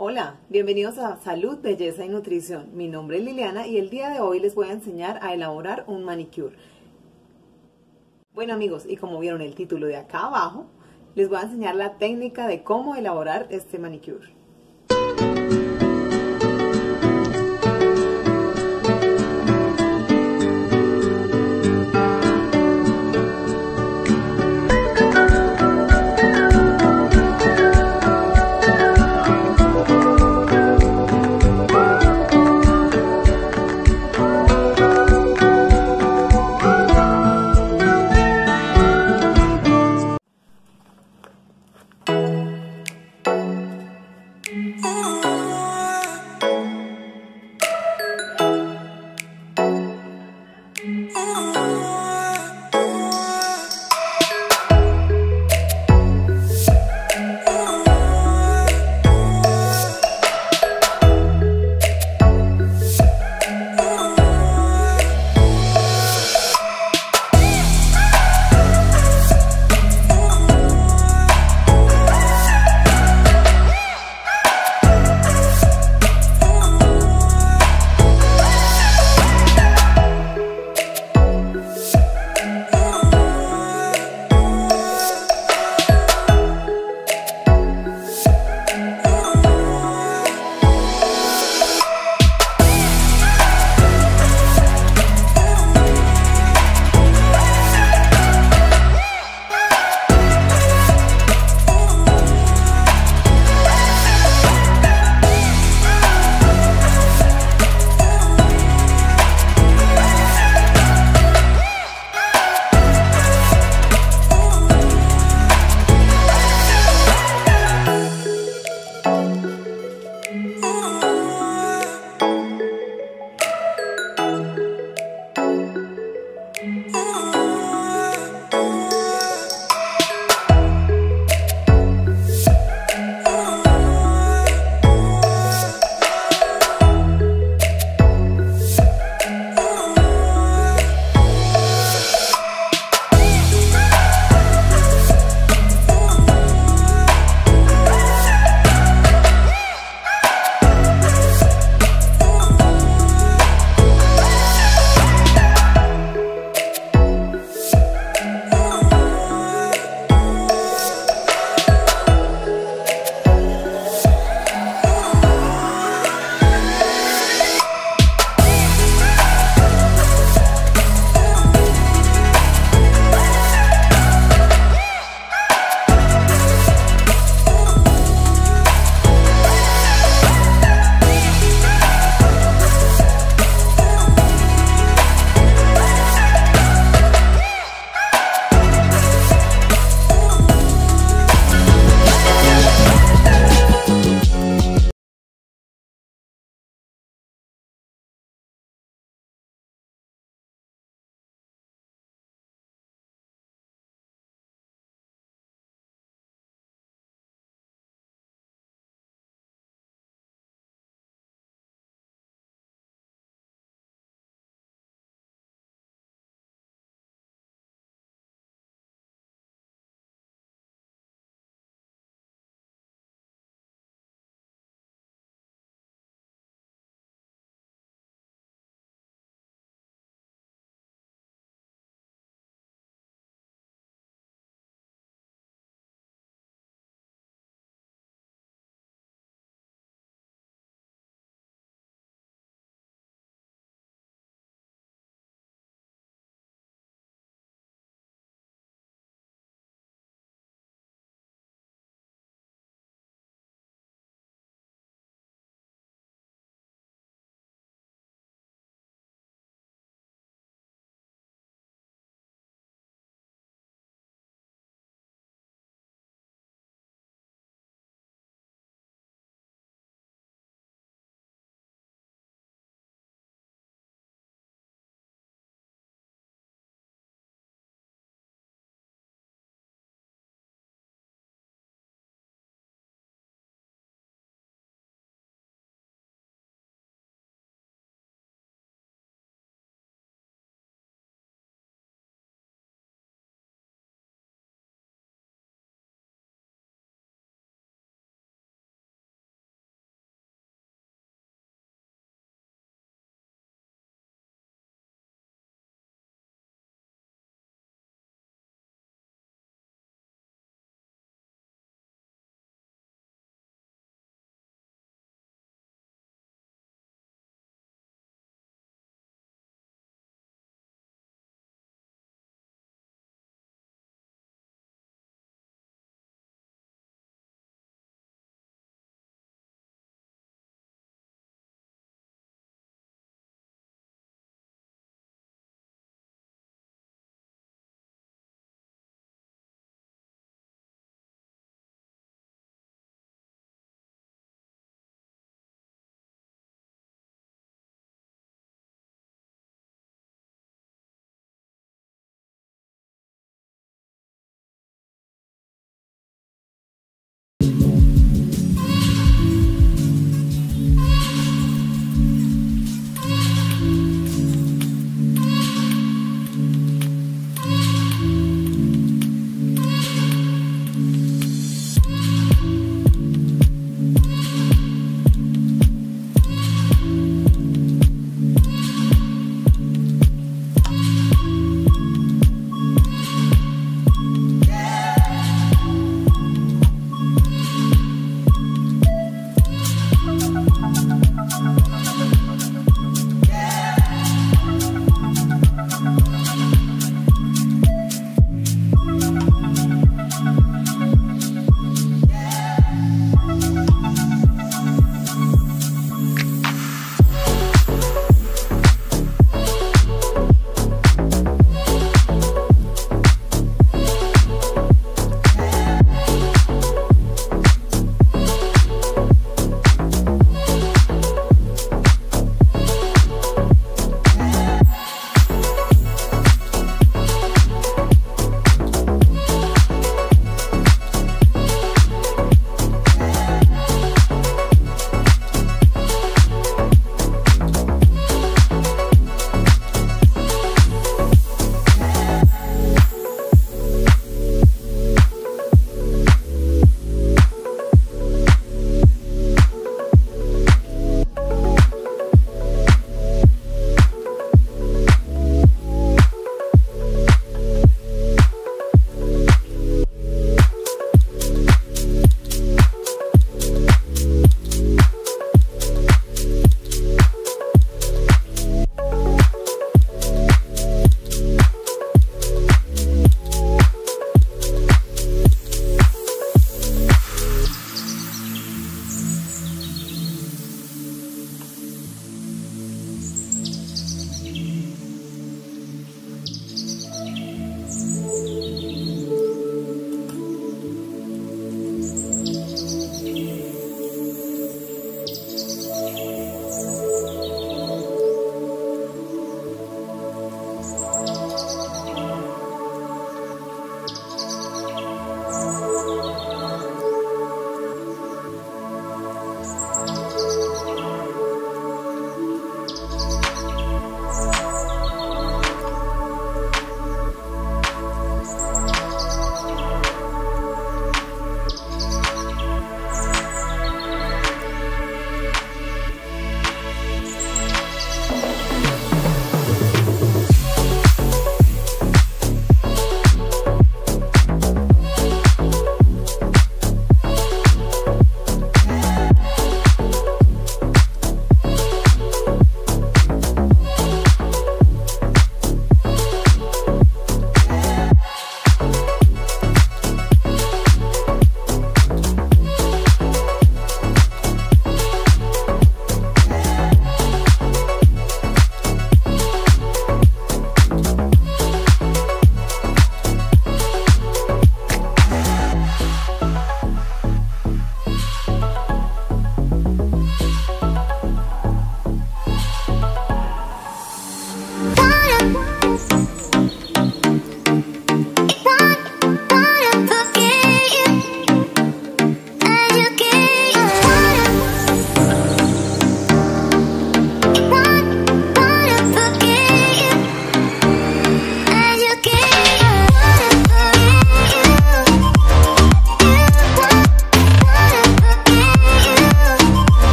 Hola, bienvenidos a Salud, Belleza y Nutrición. Mi nombre es Liliana y el día de hoy les voy a enseñar a elaborar un manicure. Bueno amigos, y como vieron el título de acá abajo, les voy a enseñar la técnica de cómo elaborar este manicure.